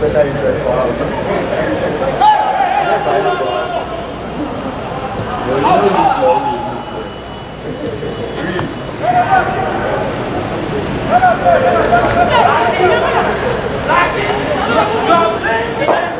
Especially in the restaurant. Latin! Latin! Latin!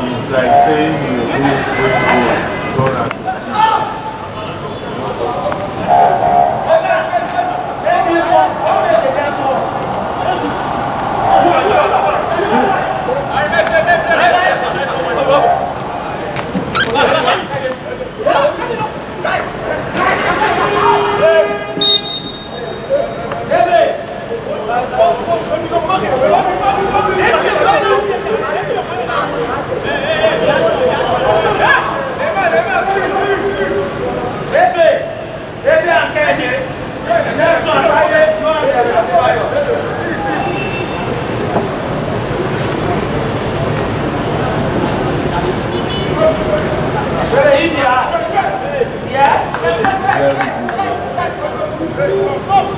It's like saying you will go, go, Yeah. Very good.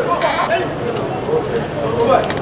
Ah,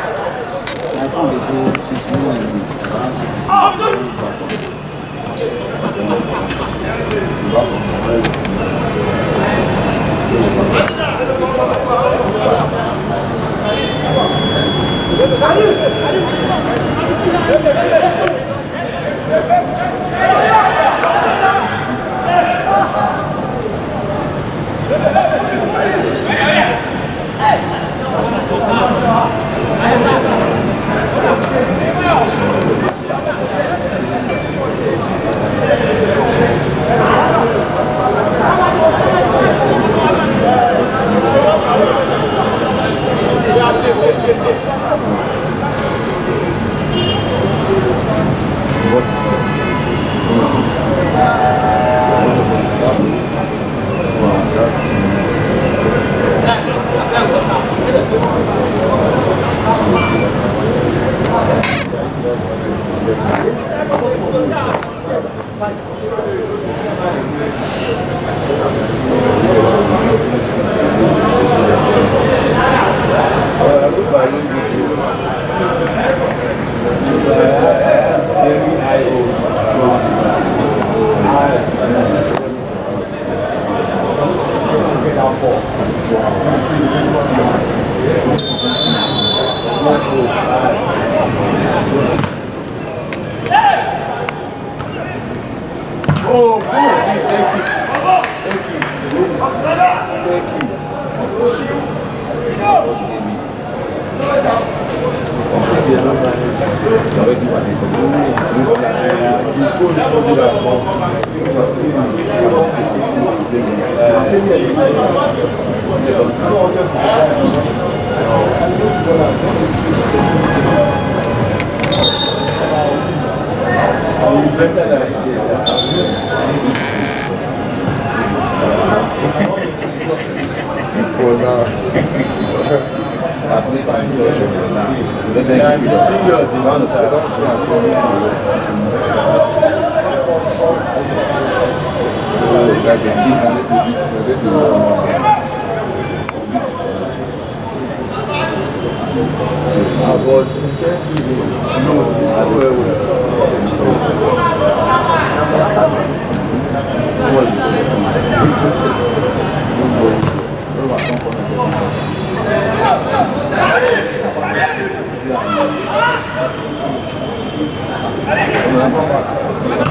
Allez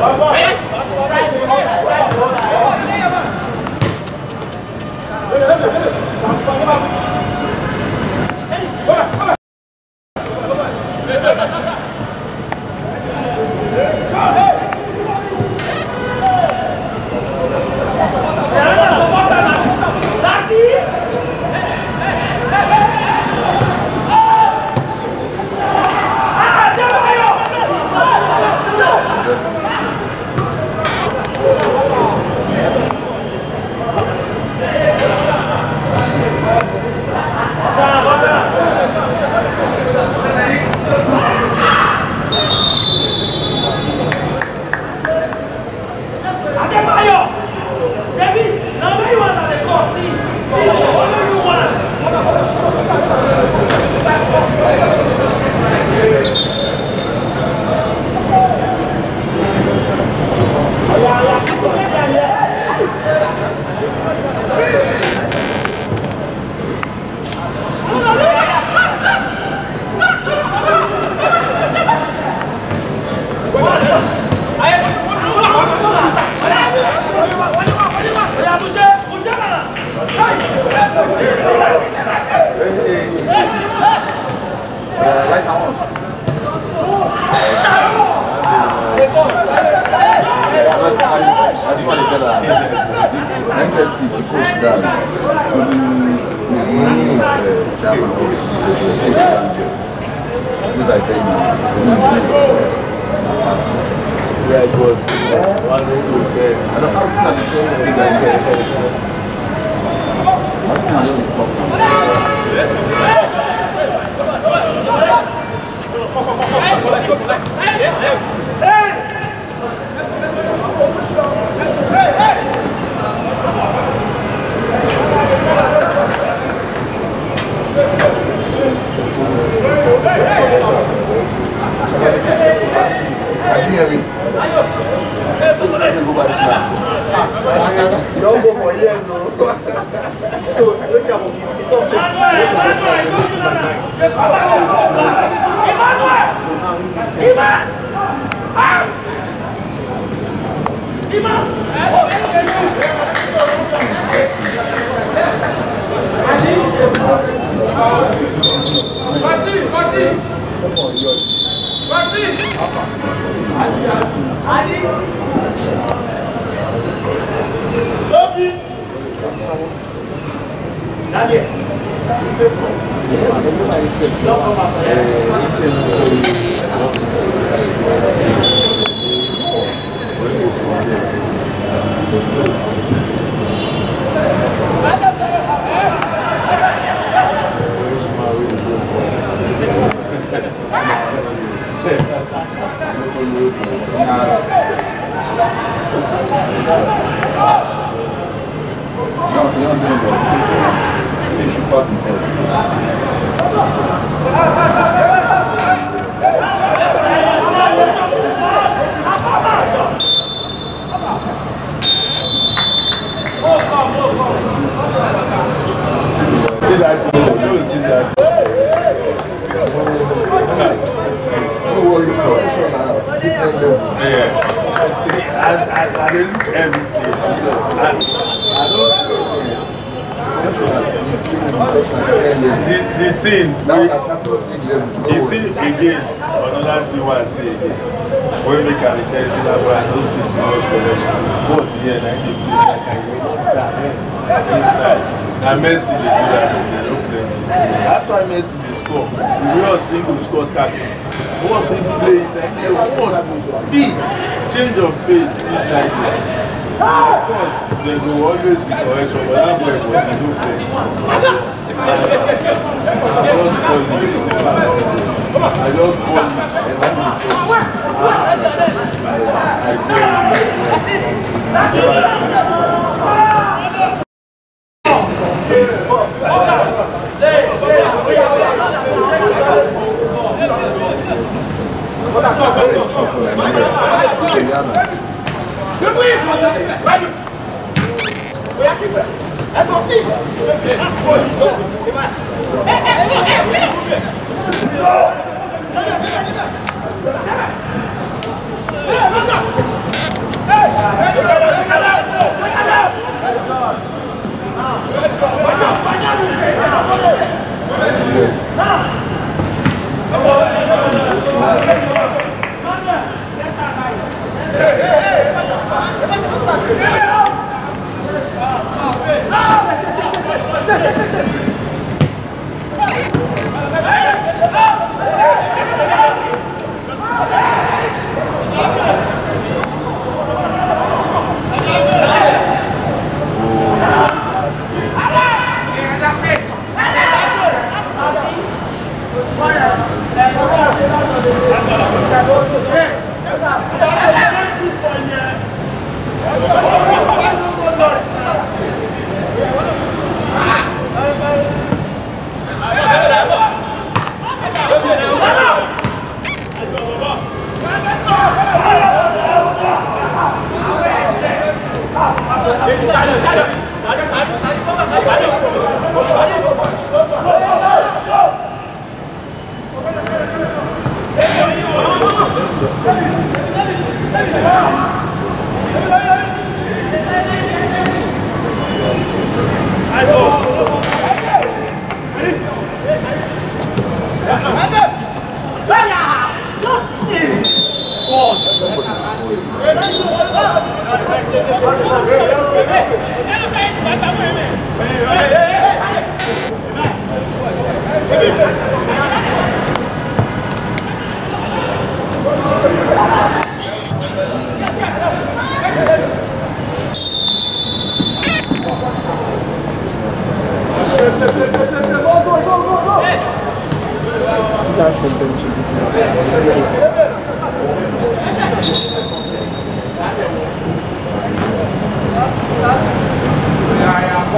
Vamos! hearing. I say go back now. You don't go for years though. so wait till he talk say. Emmanuel! Emmanuel! Emmanuel! Parti! Parti! Parti! Daniel. Mind. No, you don't Na Messi dey do that thing, dey no plenty. That's why Messi dey score. The way him go score tackle. Him play inside there, one speed, change of pace inside there. Of course, there go always be correction, but that boy go dey no plenty. I just polish. I just polish. favor. Obrigado. Foi aqui, velho. É tua filha. Foi, foi. É, é, Vamos! Vamos! Agora, I just look for you.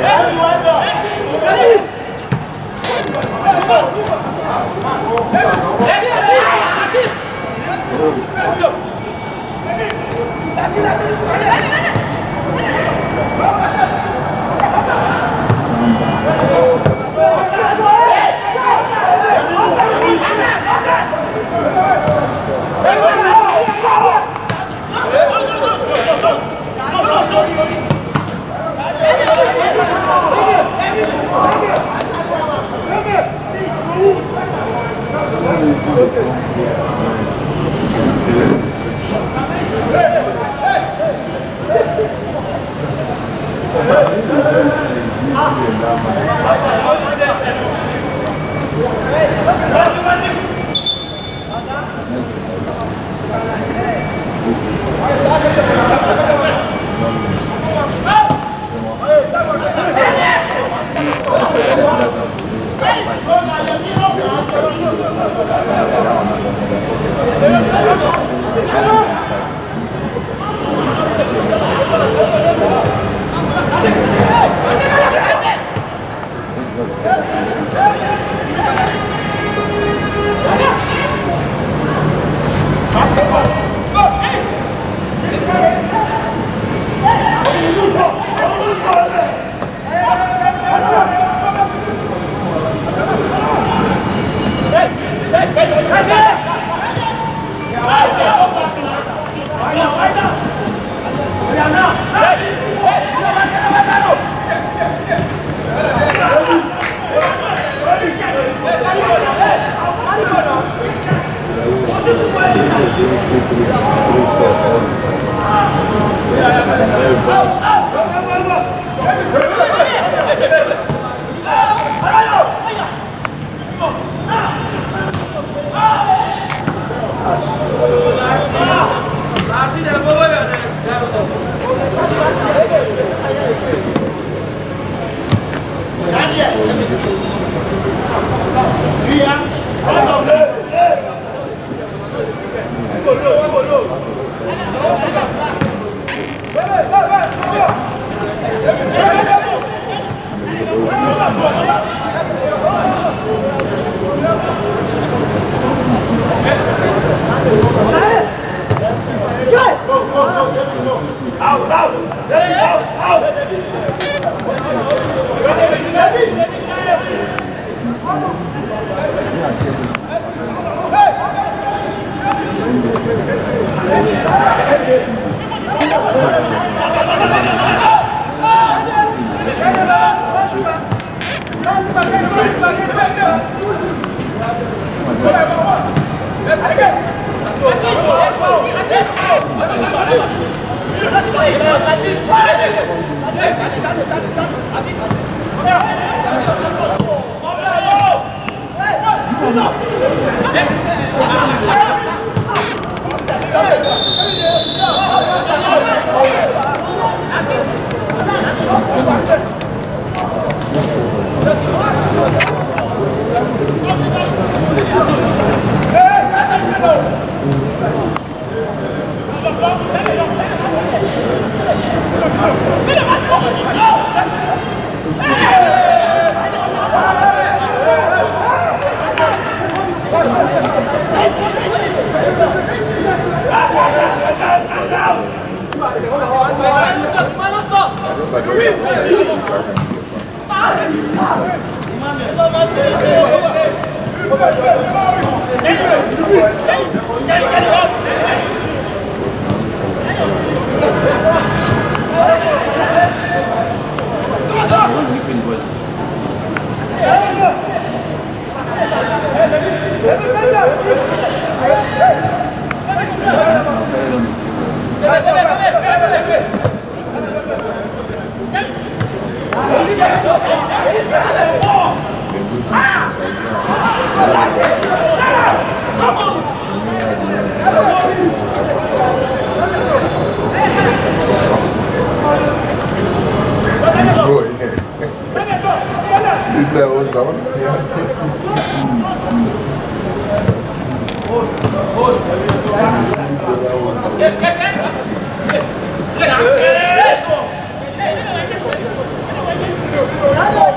Vamos! Hadi, hadi, hadi. Go! Come on, come on. Bravo!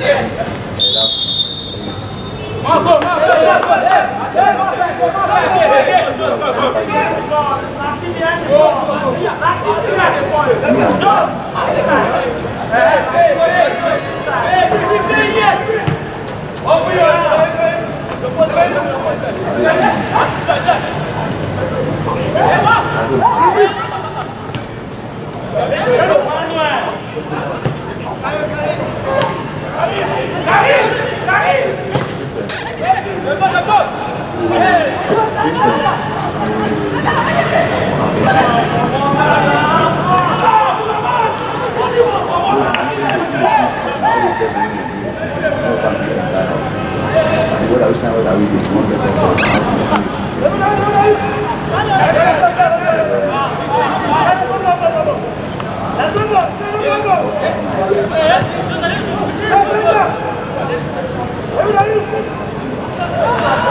Yeah. Caí! Caí! Let's go! Vamos!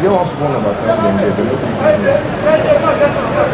Give us one of our time, then they will be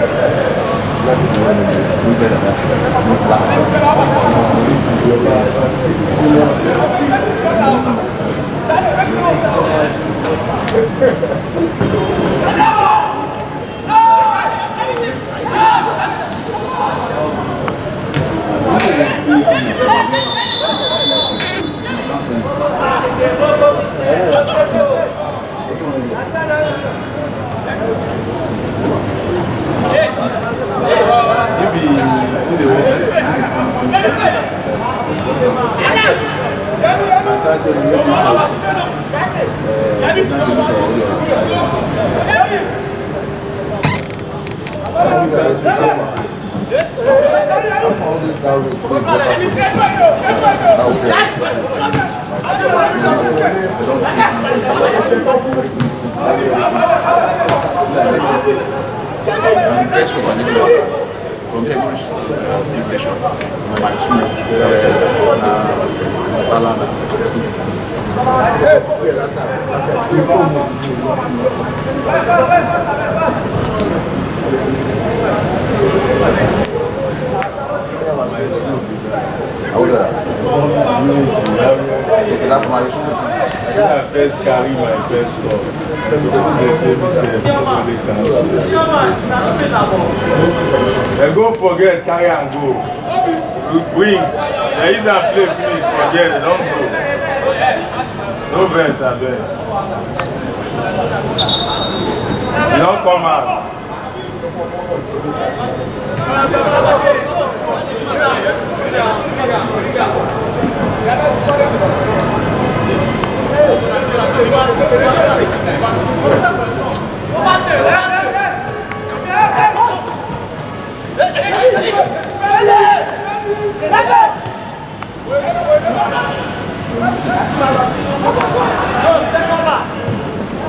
They go forget, carry and go. Win. There is a play finish, forget, don't go. No vai I bet carry and go. Win. They